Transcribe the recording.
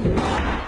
ああ。